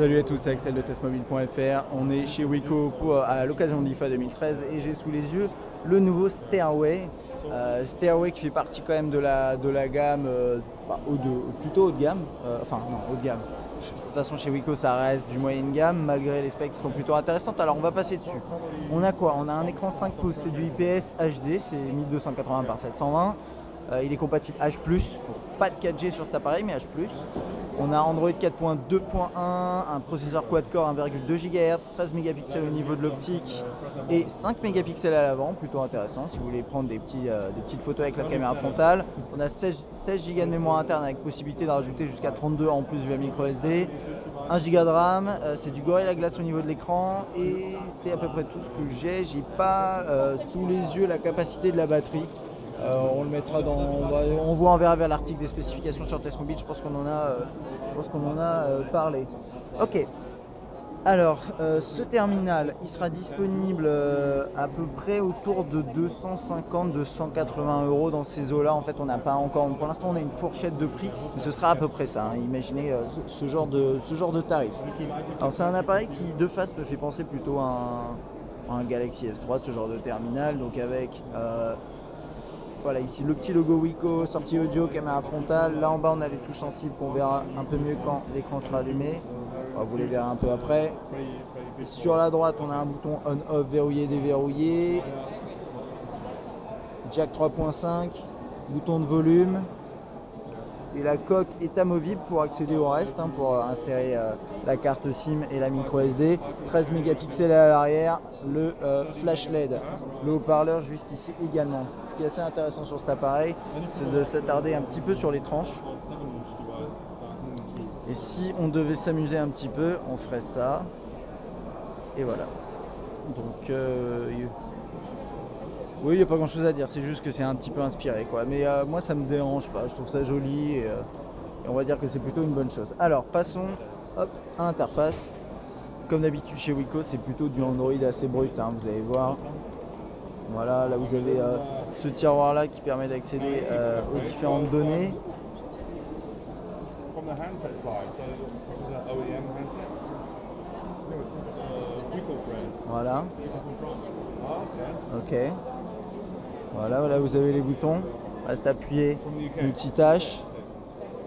Salut à tous, c'est Axel de testmobile.fr. On est chez Wico à l'occasion de l'IFA 2013 et j'ai sous les yeux le nouveau Stairway. Euh, Stairway qui fait partie quand même de la, de la gamme euh, haut de, plutôt haut de gamme. Euh, enfin non, haut de gamme. De toute façon chez Wico ça reste du moyenne gamme malgré les specs qui sont plutôt intéressantes. Alors on va passer dessus. On a quoi? On a un écran 5 pouces, c'est du IPS HD, c'est 1280 par 720. Euh, il est compatible H+, pas de 4G sur cet appareil, mais H+. On a Android 4.2.1, un processeur quad-core 1,2 GHz, 13 mégapixels au niveau de l'optique et 5 mégapixels à l'avant, plutôt intéressant si vous voulez prendre des, euh, petites photos avec la caméra frontale. On a 16, 16 Go de mémoire interne avec possibilité de rajouter jusqu'à 32 en plus via micro SD. 1 Go de RAM, euh, c'est du Gorilla Glass au niveau de l'écran et c'est à peu près tout ce que j'ai. J'ai pas sous les yeux la capacité de la batterie. Euh, on le mettra dans. On, voit, on verra vers l'article des spécifications sur Test Mobile. Je pense qu'on en a, euh, je pense qu'on en a euh, parlé. Ok. Alors, ce terminal, il sera disponible à peu près autour de 250-280 euros dans ces eaux-là. En fait, on n'a pas encore, pour l'instant, on a une fourchette de prix, mais ce sera à peu près ça. Hein. Imaginez ce, genre de, ce genre de tarif. Alors, c'est un appareil qui, de face, me fait penser plutôt à un, Galaxy S3, ce genre de terminal, donc avec voilà, ici le petit logo Wico, sortie audio, caméra frontale. Là en bas, on a les touches sensibles qu'on verra un peu mieux quand l'écran sera allumé. vous les verrez un peu après. Sur la droite, on a un bouton on-off verrouillé, déverrouillé. Jack 3.5, bouton de volume, et la coque est amovible pour accéder au reste, hein, pour insérer euh, la carte SIM et la micro SD. 13 mégapixels à l'arrière, le euh, flash LED, le haut-parleur juste ici également. Ce qui est assez intéressant sur cet appareil, c'est de s'attarder un petit peu sur les tranches. Et si on devait s'amuser un petit peu, on ferait ça. Et voilà. Donc, euh, oui, il n'y a pas grand chose à dire, c'est juste que c'est un petit peu inspiré quoi. Mais euh, moi ça me dérange pas, je trouve ça joli euh, et, on va dire que c'est plutôt une bonne chose. Alors passons hop, à l'interface. Comme d'habitude chez Wico, c'est plutôt du Android assez brut, hein, vous allez voir. Voilà, là vous avez euh, ce tiroir là qui permet d'accéder aux différentes données. Voilà. Ok. Voilà, voilà, vous avez les boutons. Reste appuyé, multitâche.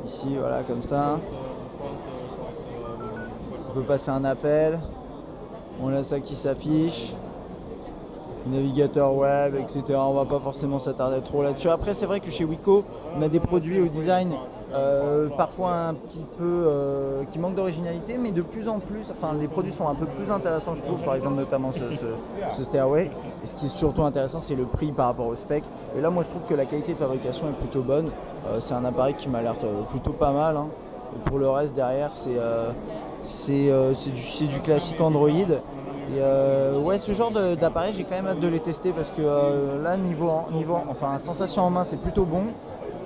Ici, voilà, comme ça. On peut passer un appel. On a ça qui s'affiche. Navigateur web, etc. On va pas forcément s'attarder trop là-dessus. Après, c'est vrai que chez Wico, on a des produits au design euh, parfois un petit peu euh, qui manque d'originalité, mais de plus en plus, enfin les produits sont un peu plus intéressants je trouve, par exemple notamment ce, Stairway. Et ce qui est surtout intéressant c'est le prix par rapport au spec. Et là moi je trouve que la qualité de fabrication est plutôt bonne. Euh, c'est un appareil qui m'a l'air plutôt pas mal. Hein. Pour le reste derrière c'est du, du, classique Android. Et ouais, ce genre d'appareil, j'ai quand même hâte de les tester parce que là, niveau, niveau, enfin, sensation en main, c'est plutôt bon.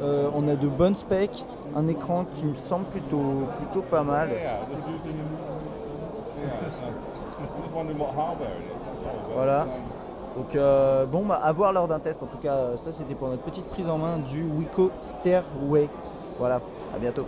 Euh, on a de bonnes specs, un écran qui me semble plutôt, plutôt pas mal. Voilà. Donc euh, bon, bah, à voir lors d'un test. En tout cas, ça c'était pour notre petite prise en main du Wico Stairway. Voilà, à bientôt.